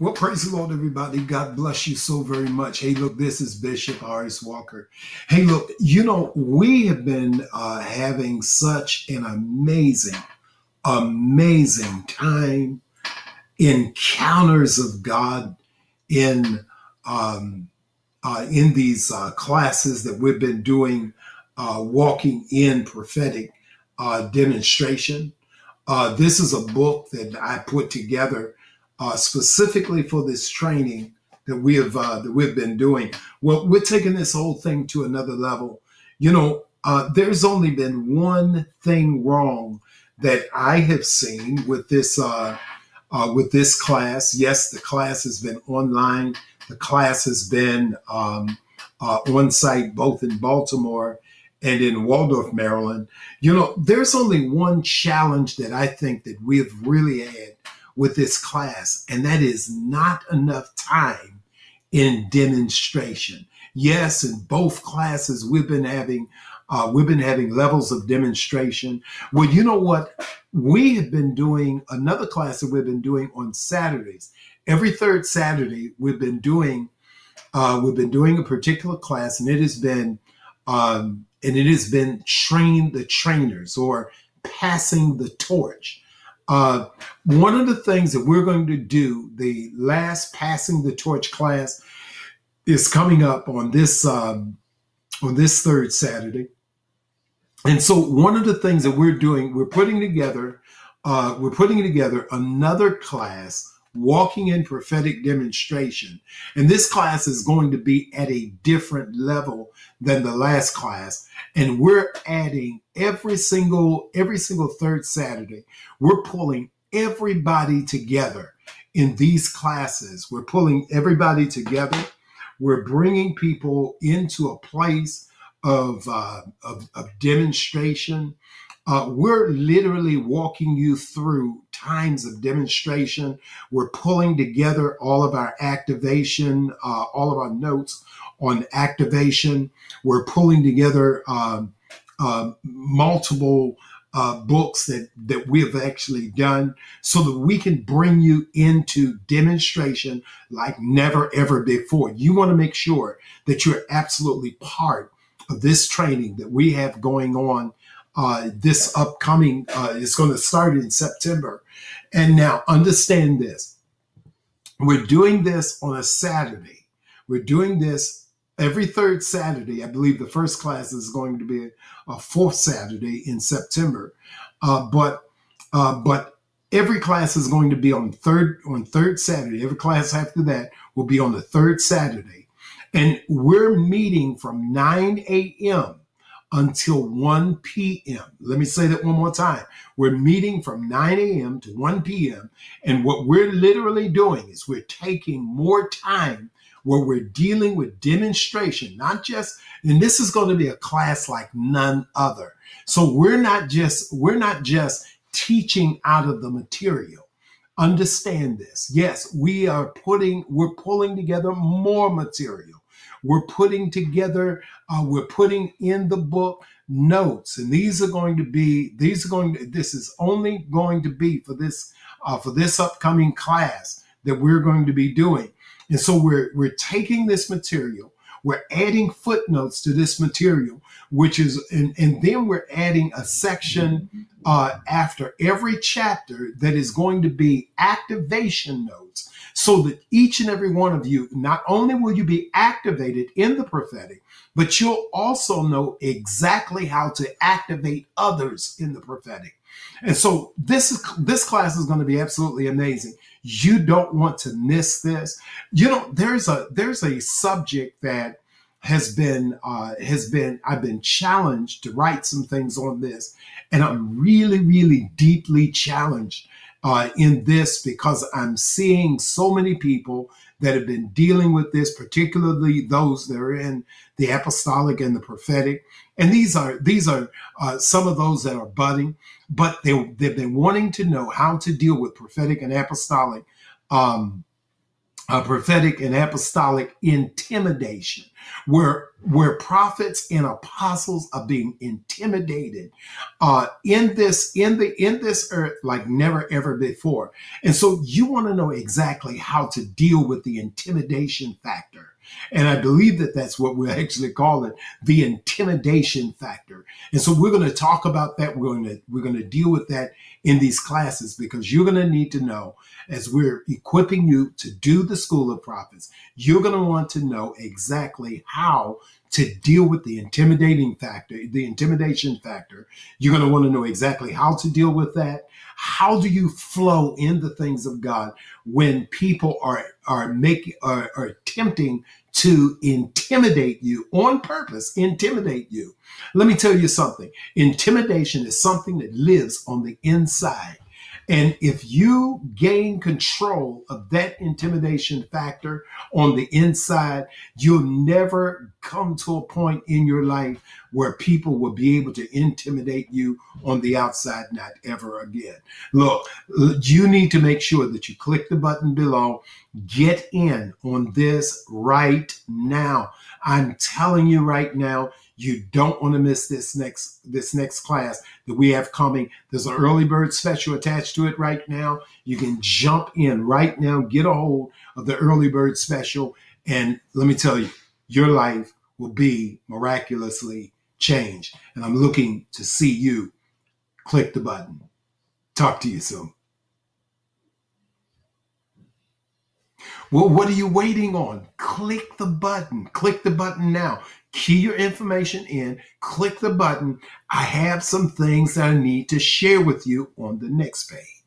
Well, praise the Lord, everybody. God bless you so very much. Hey, look, this is Bishop R.S. Walker. Hey, look, you know, we have been uh, having such an amazing, amazing time, encounters of God in um, uh, in these uh, classes that we've been doing, uh, walking in prophetic uh, demonstration. Uh, this is a book that I put together uh, specifically for this training that we have uh, that we've been doing. Well, we're taking this whole thing to another level. You know, uh, there's only been one thing wrong that I have seen with this uh, uh, with this class. Yes, the class has been online. The class has been um, uh, on site both in Baltimore and in Waldorf, Maryland. You know, there's only one challenge that I think that we've really had with this class, and that is not enough time in demonstration. Yes, in both classes, we've been having uh, we've been having levels of demonstration. Well, you know what? We have been doing another class that we've been doing on Saturdays. Every third Saturday, we've been doing uh, we've been doing a particular class, and it has been um, and it has been train the trainers or passing the torch. Uh, one of the things that we're going to do, the last passing the torch class, is coming up on this um, on this third Saturday. And so, one of the things that we're doing, we're putting together, uh, we're putting together another class walking in prophetic demonstration. And this class is going to be at a different level than the last class. And we're adding every single, every single third Saturday, we're pulling everybody together in these classes. We're pulling everybody together. We're bringing people into a place of, uh, of, of demonstration uh, we're literally walking you through times of demonstration. We're pulling together all of our activation, uh, all of our notes on activation. We're pulling together um, uh, multiple uh, books that, that we have actually done so that we can bring you into demonstration like never ever before. You want to make sure that you're absolutely part of this training that we have going on uh, this upcoming uh, is going to start in September. And now understand this. We're doing this on a Saturday. We're doing this every third Saturday. I believe the first class is going to be a fourth Saturday in September. Uh, but uh, but every class is going to be on third on third Saturday. Every class after that will be on the third Saturday. And we're meeting from 9 a.m until 1 p.m. Let me say that one more time. We're meeting from 9 a.m. to 1 p.m. And what we're literally doing is we're taking more time where we're dealing with demonstration, not just, and this is going to be a class like none other. So we're not just, we're not just teaching out of the material. Understand this. Yes, we are putting, we're pulling together more material we're putting together, uh, we're putting in the book notes, and these are going to be, these are going to, this is only going to be for this, uh, for this upcoming class that we're going to be doing. And so we're, we're taking this material, we're adding footnotes to this material, which is, and, and then we're adding a section uh, after every chapter that is going to be activation notes so that each and every one of you, not only will you be activated in the prophetic, but you'll also know exactly how to activate others in the prophetic. And so this is this class is going to be absolutely amazing. You don't want to miss this. You know, there's a there's a subject that has been uh, has been I've been challenged to write some things on this, and I'm really really deeply challenged uh, in this because I'm seeing so many people that have been dealing with this, particularly those that are in the apostolic and the prophetic. And these are these are uh, some of those that are budding, but they they've been wanting to know how to deal with prophetic and apostolic, um, uh, prophetic and apostolic intimidation. where where prophets and apostles are being intimidated uh, in this in the in this earth like never ever before. And so you want to know exactly how to deal with the intimidation factor. And I believe that that's what we actually call it, the intimidation factor. And so we're going to talk about that. We're going to we're going to deal with that in these classes because you're going to need to know as we're equipping you to do the school of prophets, you're going to want to know exactly how to deal with the intimidating factor, the intimidation factor. You're going to want to know exactly how to deal with that. How do you flow in the things of God when people are are making are, are attempting to intimidate you on purpose, intimidate you? Let me tell you something. Intimidation is something that lives on the inside. And if you gain control of that intimidation factor on the inside, you'll never come to a point in your life where people will be able to intimidate you on the outside, not ever again. Look, you need to make sure that you click the button below, get in on this right now. I'm telling you right now, you don't want to miss this next this next class that we have coming. There's an early bird special attached to it right now. You can jump in right now, get a hold of the early bird special, and let me tell you, your life will be miraculously changed. And I'm looking to see you click the button. Talk to you soon. Well, what are you waiting on? Click the button. Click the button now key your information in, click the button. I have some things that I need to share with you on the next page.